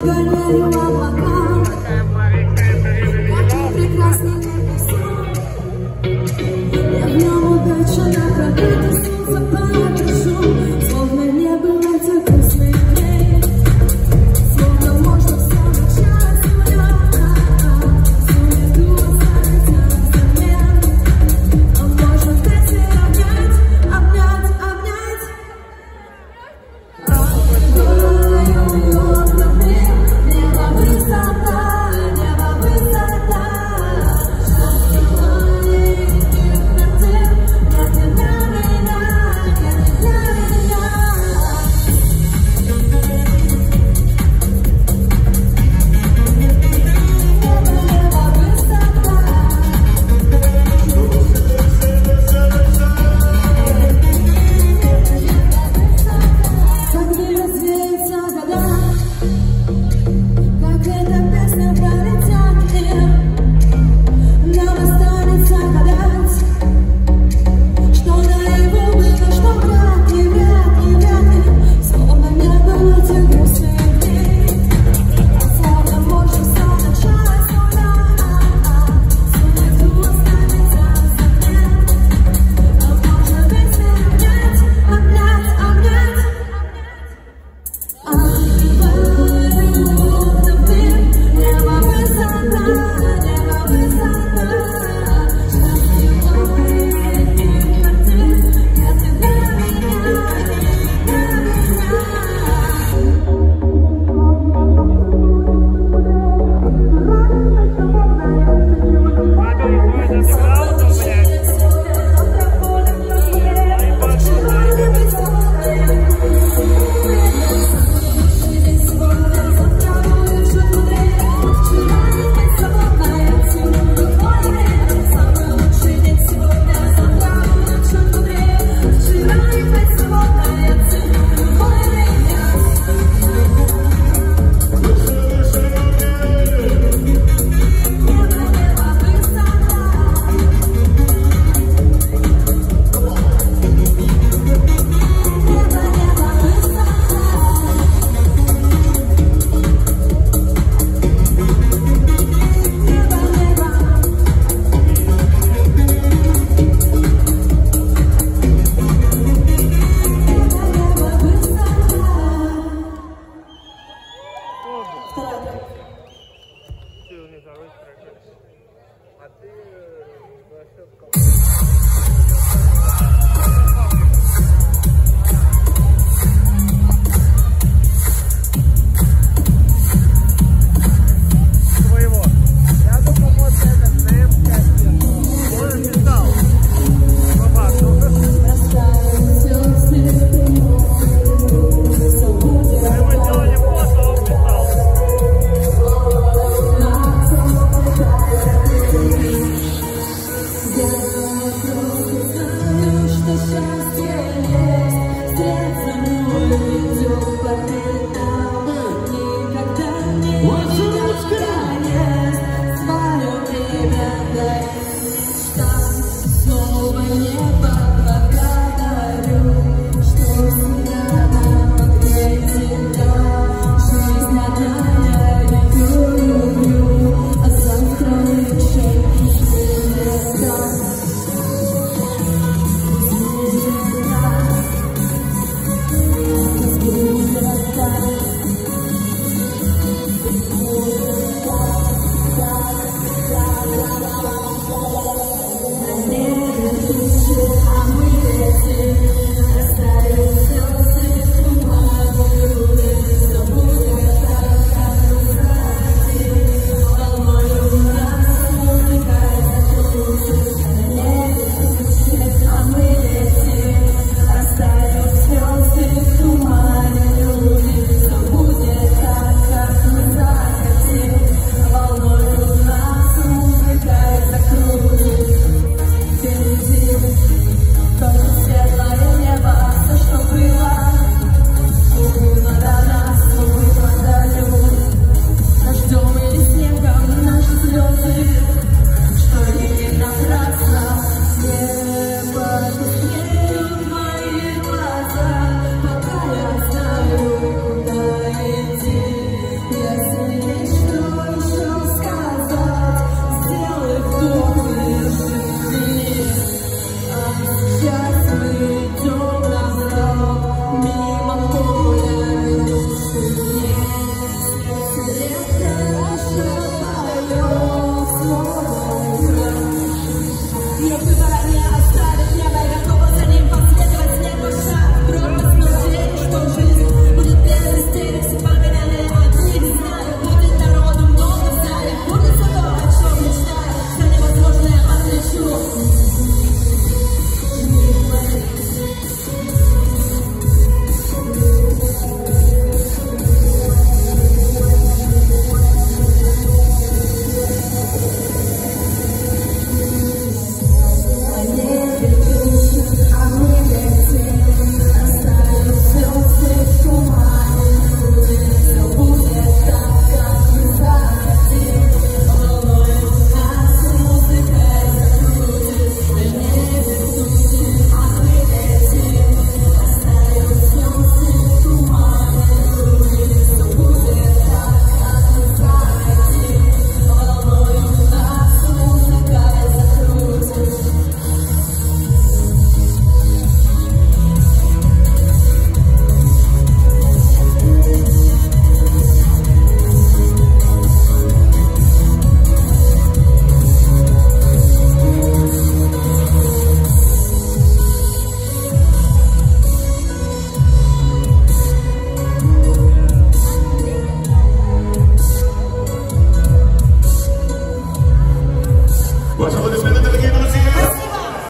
Я в нем удача на проката солнца вывел мне второй. А ты э, насчет кого?